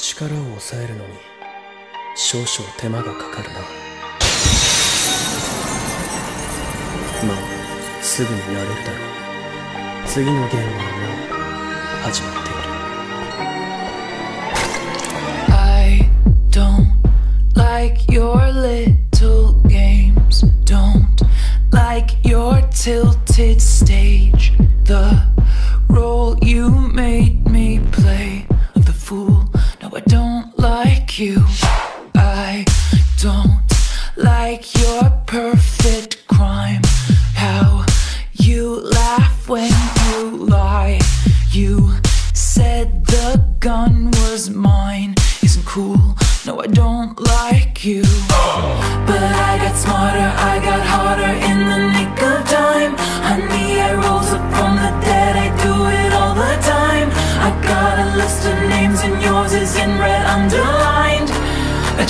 力を抑えるのに少々手間がかかるなまあすぐに慣れるだろう次のゲームはもう始まっている I don't like your little games. Don't like your tilted stage. You. I don't like your perfect crime. How you laugh when you lie. You said the gun was mine. Isn't cool. No, I don't like you. But I got smarter, I got harder in the nick of time. Honey, I rose up from the dead, I do it all the time. I got a list of names, and yours is in red underlined.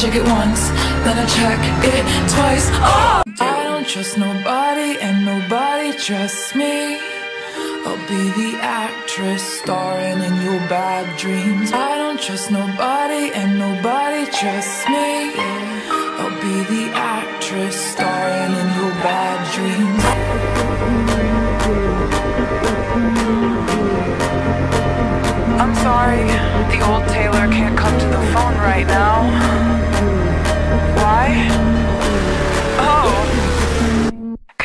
Check it once, then I check it twice. Oh! I don't trust nobody, and nobody trusts me. I'll be the actress starring in your bad dreams. I don't trust nobody, and nobody trusts me. I'll be the actress starring in your bad dreams. I'm sorry, the old Taylor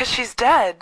because she's dead.